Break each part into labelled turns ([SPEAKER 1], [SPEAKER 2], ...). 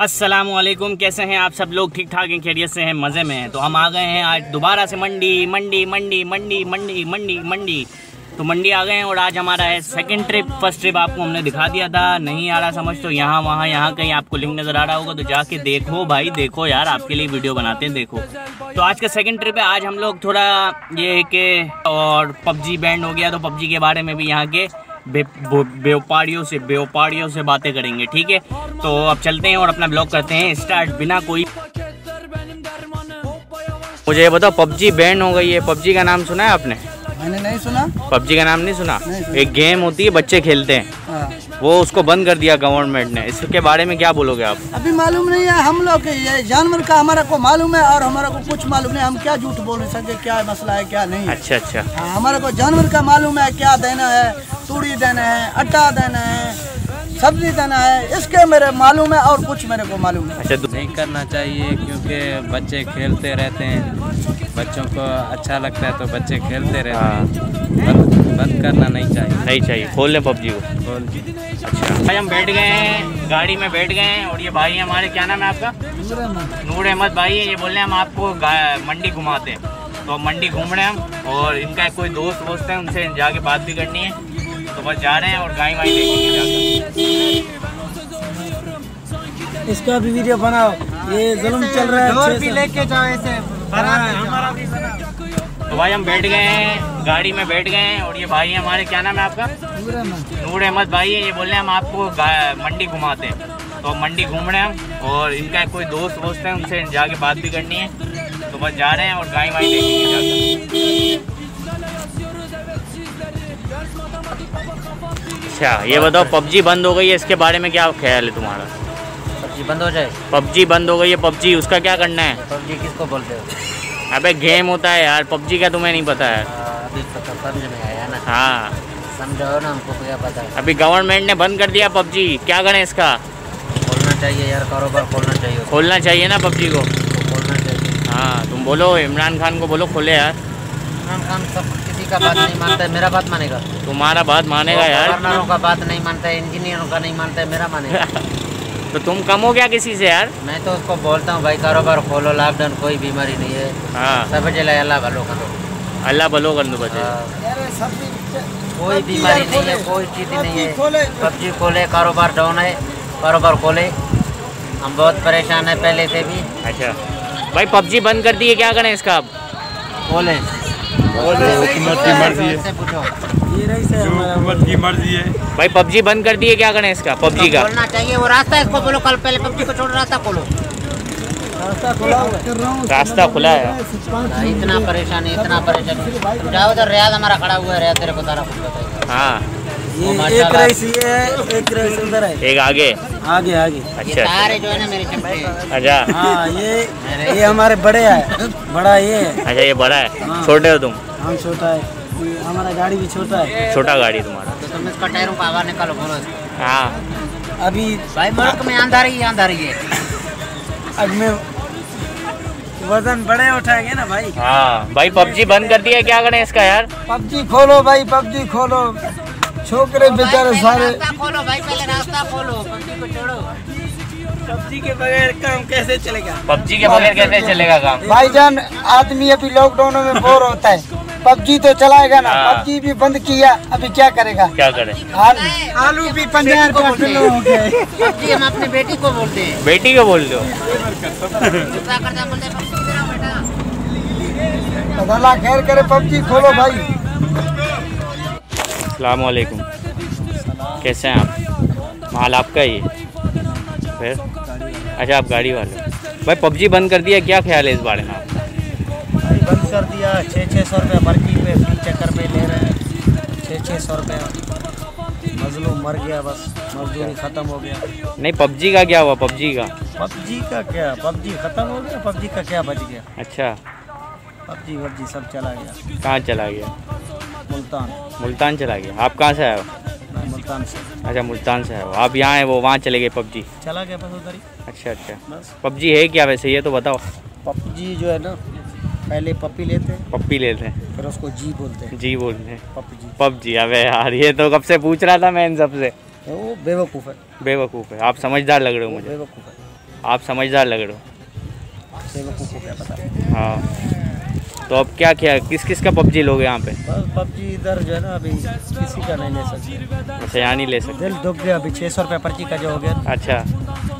[SPEAKER 1] असलकुम कैसे हैं आप सब लोग? ठीक ठाक हैं, खैरियत से हैं, मज़े में हैं। तो हम आ गए हैं आज दोबारा से मंडी मंडी मंडी मंडी मंडी मंडी मंडी। तो मंडी आ गए हैं और आज हमारा है सेकंड ट्रिप फ़र्स्ट ट्रिप आपको हमने दिखा दिया था. नहीं आ रहा समझ तो यहाँ, वहाँ, यहाँ कहीं आपको लिंक नज़र आ रहा होगा तो जाके देखो भाई, देखो यार, आपके लिए वीडियो बनाते हैं, देखो। तो आज का सेकंड ट्रिप है. आज हम लोग थोड़ा ये है कि और पबजी बैंड हो गया तो पबजी के बारे में भी यहाँ के व्यापारियों से व्यापारियों से बातें करेंगे, ठीक है? तो अब चलते हैं और अपना ब्लॉग करते हैं. स्टार्ट बिना कोई मुझे ये बताओ, पबजी बैन हो गई है. पबजी का नाम सुना है आपने?
[SPEAKER 2] मैंने नहीं सुना।
[SPEAKER 1] पबजी का नाम नहीं सुना?
[SPEAKER 2] नहीं सुना।
[SPEAKER 1] एक गेम होती है बच्चे खेलते हैं।
[SPEAKER 2] हाँ।
[SPEAKER 1] वो उसको बंद कर दिया गवर्नमेंट ने। इसके बारे में क्या बोलोगे आप?
[SPEAKER 2] अभी मालूम नहीं है हम लोग ये जानवर का हमारा को मालूम है और हमारा को कुछ मालूम नहीं हम क्या झूठ बोल सकते क्या मसला है क्या नहीं। है
[SPEAKER 1] अच्छा अच्छा।
[SPEAKER 2] हाँ, हमारा को जानवर का मालूम है क्या देना है तूड़ी देना है आटा देना है सब्ज़ी देना है इसके मेरे मालूम है और कुछ मेरे को मालूम है
[SPEAKER 1] अच्छा
[SPEAKER 3] नहीं करना चाहिए क्योंकि बच्चे खेलते रहते हैं। बच्चों को अच्छा लगता है तो बच्चे खेलते रहते
[SPEAKER 1] हाँ।
[SPEAKER 3] हैं। बंद बंद करना नहीं चाहिए।
[SPEAKER 1] नहीं चाहिए खोल लें पबजी को।
[SPEAKER 3] बोल
[SPEAKER 1] अच्छा। भाई हम बैठ गए हैं गाड़ी में बैठ गए हैं और ये भाई हमारे क्या नाम है आपका? नूर अहमद भाई है ये बोल रहे हैं हम आपको मंडी घुमाते हैं। तो मंडी घूम रहे हैं हम और इनका कोई दोस्त वोस्त है उनसे जाके बात भी करनी है। तो बस जा रहे हैं और गाय वाई
[SPEAKER 2] इसका भी वीडियो बनाओ। ये जुल्म चल रहा है भी लेके जाओ ऐसे।
[SPEAKER 1] तो भाई हम बैठ गए हैं, गाड़ी में बैठ गए हैं, और ये भाई है हमारे, क्या नाम है आपका? नूर अहमद भाई है, ये बोल रहे हैं हम आपको मंडी घुमाते हैं। तो मंडी घूम रहे हैं हम, और इनका कोई दोस्त वोस्त है, उनसे जाके बात भी करनी है। तो बस जा रहे हैं और गाय वाई अच्छा ये बताओ, पबजी बंद हो गई है, इसके बारे में क्या ख्याल है तुम्हारा?
[SPEAKER 4] बंद हो जाए।
[SPEAKER 1] पबजी बंद हो गई है पबजी उसका क्या करना है?
[SPEAKER 4] पबजी किसको बोलते हो?
[SPEAKER 1] अबे गेम होता है यार पबजी का तुम्हें नहीं पता है।
[SPEAKER 4] अभी तो समझ में आया ना।
[SPEAKER 1] हाँ।
[SPEAKER 4] समझाओ ना हमको क्या पता है।
[SPEAKER 1] अभी गवर्नमेंट ने बंद कर दिया पबजी क्या करें इसका?
[SPEAKER 4] खोलना चाहिए यार कारोबार खोलना चाहिए
[SPEAKER 1] खोलना चाहिए ना पबजी को।
[SPEAKER 4] खोलना चाहिए।
[SPEAKER 1] हाँ तुम बोलो इमरान खान को बोलो खोले यार।
[SPEAKER 4] इमरान खान सब किसी का बात नहीं मानता है मेरा बात मानेगा।
[SPEAKER 1] तुम्हारा बात मानेगा यार।
[SPEAKER 4] का बात नहीं मानता है इंजीनियरों का नहीं मानता है मेरा मानेगा।
[SPEAKER 1] तो तुम कम हो गया किसी से यार?
[SPEAKER 4] मैं तो उसको बोलता हूँ भाई कारोबार खोलो लॉकडाउन कोई बीमारी नहीं है।
[SPEAKER 1] हाँ।
[SPEAKER 4] सब जला अल्लाह भलो करो।
[SPEAKER 1] अल्लाह भलो कर दो बचे
[SPEAKER 4] हाँ, कोई बीमारी नहीं है कोई चीज़ नहीं है। सब्ज़ी खोले कारोबार डाउन है कारोबार खोले। हम बहुत परेशान है पहले से भी।
[SPEAKER 1] अच्छा। भाई पबजी बंद कर दिए क्या करें इसका
[SPEAKER 5] हुकूमत की मर्ज़ी है। जो हुकूमत की मर्ज़ी है।
[SPEAKER 1] भाई पबजी बंद कर दिए क्या करें इसका? पबजी का।
[SPEAKER 4] बोलना चाहिए वो रास्ता इसको बोलो कल पहले पबजी को छोड़ रास्ता खोलो।
[SPEAKER 1] रास्ता खुला है।
[SPEAKER 4] इतना परेशानी इतना परेशानी। जाओ तो रियाज हमारा खड़ा हुआ है रियाज तेरे को सारा कुछ बताएगा।
[SPEAKER 1] हाँ।
[SPEAKER 4] वो माशाल्लाह।
[SPEAKER 2] ये है एक रईस उधर है।
[SPEAKER 1] एक आगे?
[SPEAKER 2] आगे आगे।
[SPEAKER 1] अच्छा
[SPEAKER 4] सारे जो है ना मेरे चमचे
[SPEAKER 1] अच्छा।
[SPEAKER 2] हाँ ये ये हमारे बड़े है। बड़ा ये है।
[SPEAKER 1] अच्छा ये बड़ा है।
[SPEAKER 2] हाँ।
[SPEAKER 1] छोटे हो तुम?
[SPEAKER 2] हम छोटा है। हमारा गाड़ी भी छोटा है।
[SPEAKER 1] छोटा गाड़ी तुम्हारा।
[SPEAKER 4] तो तुम इसका टायरों का आवाज़ निकालो बोलो
[SPEAKER 1] हाँ।
[SPEAKER 2] अभी
[SPEAKER 4] भाई मुल्क में आंधारी ही आंधारी है।
[SPEAKER 2] अब में वज़न बड़े उठाएँगे ना भाई।
[SPEAKER 1] हाँ भाई पबजी बंद कर दिया क्या करें इसका यार?
[SPEAKER 2] पबजी खोलो भाई पबजी खोलो। छोकरे बेचारे सारे
[SPEAKER 4] खोलो भाई पहले रास्ता खोलो। पबजी को
[SPEAKER 2] के बगैर काम कैसे चलेगा?
[SPEAKER 1] पबजी के बगैर कैसे चलेगा काम?
[SPEAKER 2] भाईजान आदमी अभी लॉकडाउन में बोर होता है। पबजी तो चलाएगा ना
[SPEAKER 1] हाँ।
[SPEAKER 2] पबजी भी बंद किया अभी क्या करेगा?
[SPEAKER 1] क्या करें?
[SPEAKER 2] आलू भी पंद्रह रुपया किलो हो। गए
[SPEAKER 4] पबजी हम अपनी बेटी को बोलते हैं।
[SPEAKER 1] बेटी को बोल दो।
[SPEAKER 4] दूसरा करता बोलते पबजी इधर आओ बेटा
[SPEAKER 2] अल्लाह खैर करे पबजी खोलो भाई।
[SPEAKER 1] अलकुम कैसे हैं आप? माल आपका ही फिर? अच्छा आप गाड़ी वाले भाई पबजी बंद कर दिया क्या ख्याल है इस बारे में आपका?
[SPEAKER 2] भाई बंद कर दिया छः छः सौ रुपये भर्ती पे फ्री चक्कर पे ले रहे हैं। छः छः सौ रुपये। मजलूम मर गया बस। मजदूरी ख़त्म हो गया।
[SPEAKER 1] नहीं पबजी का क्या हुआ? पबजी का?
[SPEAKER 2] पबजी का क्या? पबजी ख़त्म हो गया? पबजी का क्या बच गया?
[SPEAKER 1] अच्छा।
[SPEAKER 2] पबजी वबजी सब चला गया।
[SPEAKER 1] कहाँ चला गया?
[SPEAKER 2] मुल्तान।
[SPEAKER 1] मुल्तान चला गया। आप कहाँ से आए हो?
[SPEAKER 2] मुल्तान से।
[SPEAKER 1] अच्छा मुल्तान से आए हो। आप यहाँ हैं वो वहाँ चले गए पबजी।
[SPEAKER 2] चला गया बस उधर ही।
[SPEAKER 1] अच्छा अच्छा। पबजी है क्या वैसे? ये तो बताओ।
[SPEAKER 2] पबजी जो है ना पहले पप्पी लेते हैं
[SPEAKER 1] पप्पी लेते हैं।
[SPEAKER 2] फिर उसको जी बोलते हैं।
[SPEAKER 1] जी बोलते हैं।
[SPEAKER 2] पप्पी
[SPEAKER 1] पबजी अबे यार ये तो कब से पूछ रहा था मैं इन सबसे।
[SPEAKER 2] वो बेवकूफ़ है।
[SPEAKER 1] बेवकूफ़ है। आप समझदार लग रहे हो मुझे।
[SPEAKER 2] बेवकूफ़ है।
[SPEAKER 1] आप समझदार लग रहे हो।
[SPEAKER 2] बेवकूफ़ को क्या पता
[SPEAKER 1] हाँ। तो अब क्या क्या? किस किस का पबजी लोगे यहाँ पे?
[SPEAKER 2] पबजी इधर जो है ना अभी किसी का नहीं ले सकते।
[SPEAKER 1] अच्छा यहाँ नहीं ले सकते।
[SPEAKER 2] दिल दुख गया अभी छः सौ रुपये पर्ची का जो हो गया।
[SPEAKER 1] अच्छा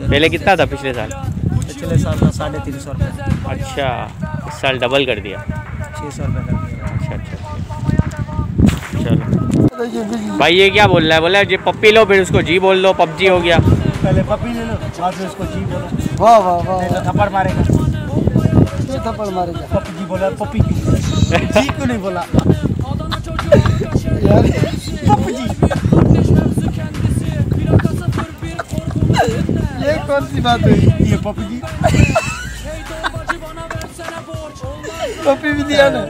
[SPEAKER 1] पहले कितना था पिछले साल?
[SPEAKER 2] पिछले साल का साढ़े तीन सौ रुपये।
[SPEAKER 1] अच्छा इस साल डबल कर दिया।
[SPEAKER 2] छः सौ रुपये कर दिया।
[SPEAKER 1] अच्छा अच्छा चलो। भाई ये क्या बोल रहा है? बोला जी पप्पी लो फिर उसको जी बोल लो पबजी हो गया।
[SPEAKER 2] पहले पप्पी ले लो बाद में उसको जी बोलो।
[SPEAKER 6] वाह वाह वाह
[SPEAKER 2] तो थप्पड़ मारेगा।
[SPEAKER 6] ये थप्पड़ मारेगा
[SPEAKER 2] पप्पी जी बोला पप्पी क्यों जी क्यों नहीं बोला?
[SPEAKER 6] यार।
[SPEAKER 2] पप्पी जी।
[SPEAKER 6] ये कौन सी बात हुई?
[SPEAKER 2] ये पप्पी जी।
[SPEAKER 6] टोपी भी दिया ना।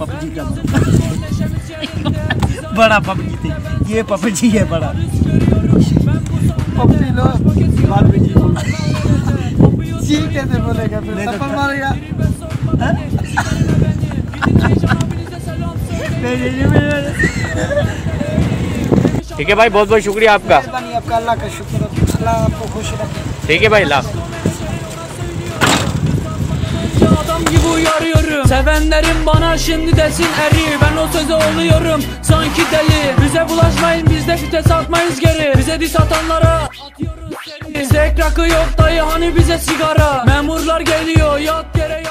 [SPEAKER 2] पप्पी जी बड़ा पप्पी थे। ये पप्पी जी है बड़ा।
[SPEAKER 6] पप्पी लो
[SPEAKER 2] बाद में जी
[SPEAKER 6] जी कैसे बोलेगा फिर थप्पड़ मारेगा
[SPEAKER 1] ठीक है भाई बहुत बहुत शुक्रिया आपका।
[SPEAKER 6] आपका अल्लाह का शुक्र है। अल्लाह आपको खुश रखे।
[SPEAKER 1] ठीक है भाई लाभ
[SPEAKER 7] Adam gibi uyarıyorum. Sevenlerim bana şimdi desin eri. Ben o söze oluyorum. Sanki deli. Bize bulaşmayın biz de vites atmayız geri. Bize dis atanlara atıyoruz seri Zek rakı yok dayı hani bize sigara? Memurlar geliyor yat yere